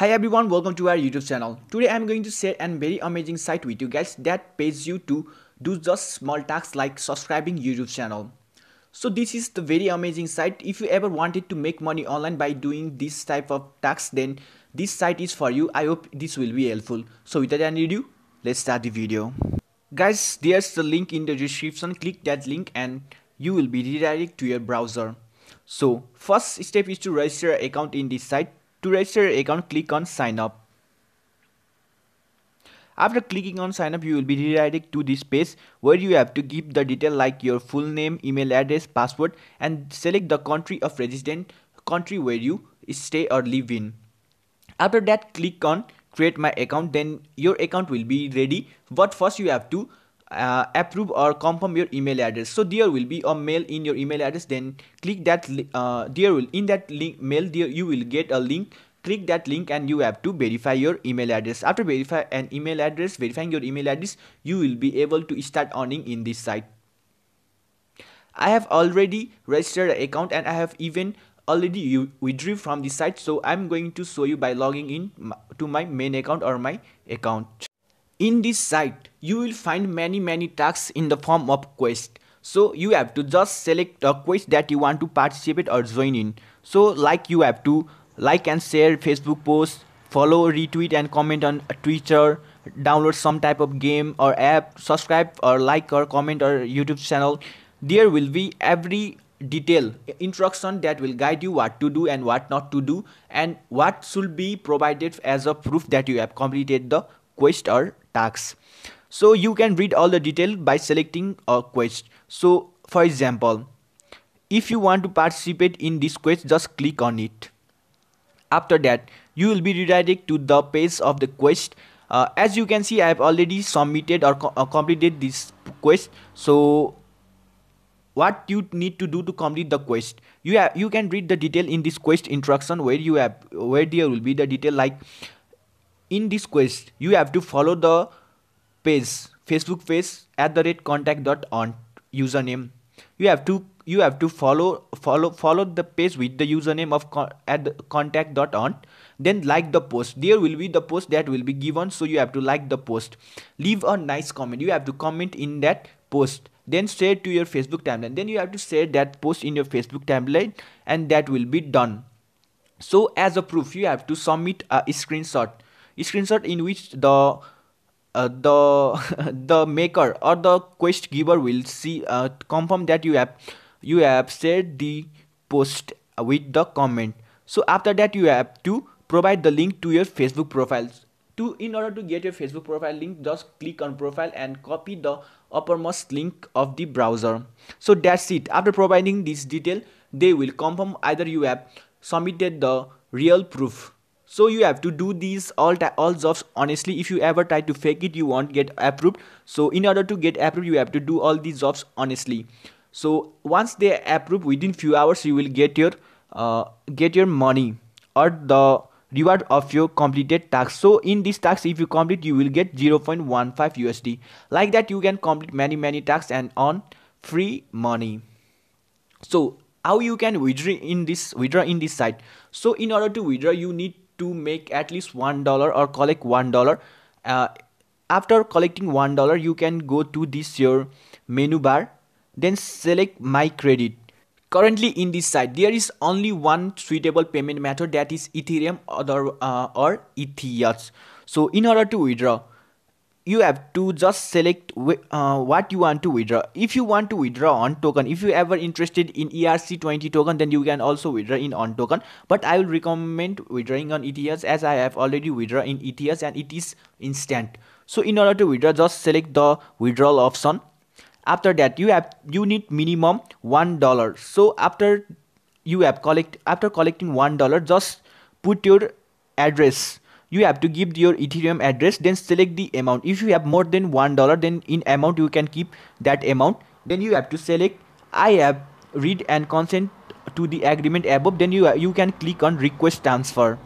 Hi everyone, welcome to our YouTube channel. Today I'm going to share a very amazing site with you guys that pays you to do just small tasks like subscribing YouTube channel. So this is the very amazing site. If you ever wanted to make money online by doing this type of tasks, then this site is for you. I hope this will be helpful. So without any ado, let's start the video. Guys, there's the link in the description. Click that link and you will be redirected to your browser. So first step is to register an account in this site to register your account, click on sign up. After clicking on sign up, you will be redirected to this page where you have to give the detail like your full name, email address, password and select the country of resident, country where you stay or live in. After that, click on create my account then your account will be ready but first you have to uh, approve or confirm your email address. So there will be a mail in your email address then click that uh, there will in that link mail there you will get a link. Click that link and you have to verify your email address. After verify an email address verifying your email address you will be able to start earning in this site. I have already registered an account and i have even already withdrew from the site. So i'm going to show you by logging in to my main account or my account in this site you will find many many tasks in the form of quest. So you have to just select a quest that you want to participate or join in. So like you have to like and share facebook posts follow retweet and comment on twitter download some type of game or app subscribe or like or comment or youtube channel. There will be every detail instruction that will guide you what to do and what not to do and what should be provided as a proof that you have completed the quest or tasks. So you can read all the detail by selecting a quest. So for example if you want to participate in this quest just click on it. After that you will be redirected to the page of the quest. Uh, as you can see i have already submitted or co uh, completed this quest. So what you need to do to complete the quest? You have you can read the detail in this quest instruction where you have where there will be the detail like in this quest you have to follow the page facebook page at the rate contact dot on username. You have to you have to follow follow follow the page with the username of con at contact dot on then like the post. There will be the post that will be given so you have to like the post. Leave a nice comment. You have to comment in that post. Then share to your facebook timeline. Then you have to share that post in your facebook timeline and that will be done. So as a proof you have to submit a screenshot screenshot in which the uh, the the maker or the quest giver will see uh, confirm that you have you have shared the post with the comment. So after that you have to provide the link to your facebook profiles to in order to get your facebook profile link just click on profile and copy the uppermost link of the browser. So that's it. After providing this detail they will confirm either you have submitted the real proof so you have to do these all all jobs honestly. If you ever try to fake it you won't get approved. So in order to get approved you have to do all these jobs honestly. So once they approve within few hours you will get your uh, get your money or the reward of your completed task. So in this task if you complete you will get 0.15 usd like that you can complete many many tasks and earn free money. So how you can withdraw in this withdraw in this site? So in order to withdraw you need to make at least one dollar or collect one dollar. Uh, after collecting one dollar you can go to this your menu bar then select my credit. Currently in this site there is only one suitable payment method that is ethereum or, uh, or eth so in order to withdraw you have to just select uh, what you want to withdraw. If you want to withdraw on token if you ever interested in erc20 token then you can also withdraw in on token. But i will recommend withdrawing on eths as i have already withdraw in eths and it is instant. So in order to withdraw just select the withdrawal option. After that you have you need minimum one dollar. So after you have collect after collecting one dollar just put your address you have to give your ethereum address then select the amount. If you have more than one dollar then in amount you can keep that amount. Then you have to select i have read and consent to the agreement above. Then you you can click on request transfer.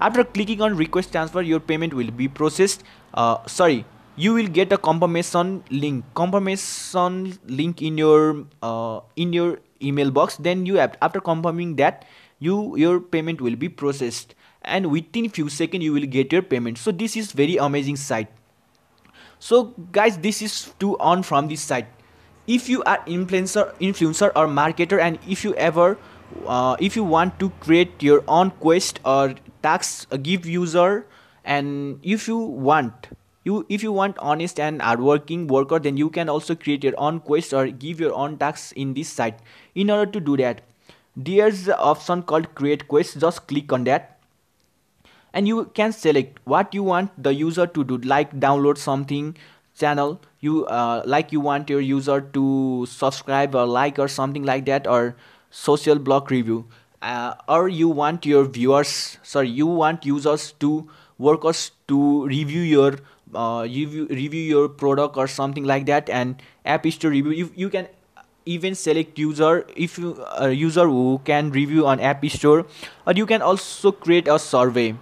After clicking on request transfer your payment will be processed. Uh, sorry you will get a confirmation link. Confirmation link in your uh, in your email box. Then you have after confirming that you your payment will be processed and within few seconds you will get your payment. So this is very amazing site. So guys this is to earn from this site. If you are influencer influencer or marketer and if you ever uh, if you want to create your own quest or tax uh, give user and if you want you if you want honest and hardworking worker then you can also create your own quest or give your own tax in this site. In order to do that there's the option called create quest. Just click on that and you can select what you want the user to do like download something channel. You uh, like you want your user to subscribe or like or something like that or social blog review. Uh, or you want your viewers sorry you want users to workers to review your uh, review, review your product or something like that and app store review. You, you can even select user if you a user who can review on app store. Or you can also create a survey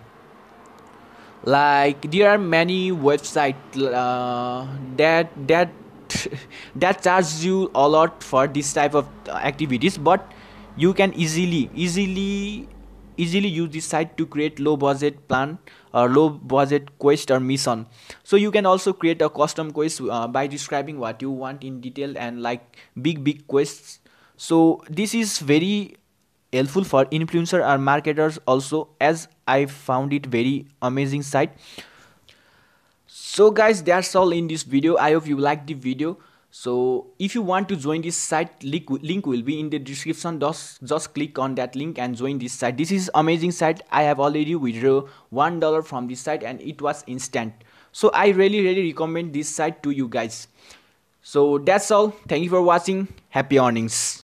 like there are many websites uh, that that that charge you a lot for this type of activities but you can easily easily easily use this site to create low budget plan or low budget quest or mission. So you can also create a custom quest uh, by describing what you want in detail and like big big quests. So this is very helpful for influencer or marketers also as i found it very amazing site. So guys that's all in this video. I hope you liked the video. So if you want to join this site link, link will be in the description. Just just click on that link and join this site. This is amazing site. I have already withdraw one dollar from this site and it was instant. So i really really recommend this site to you guys. So that's all. Thank you for watching. Happy earnings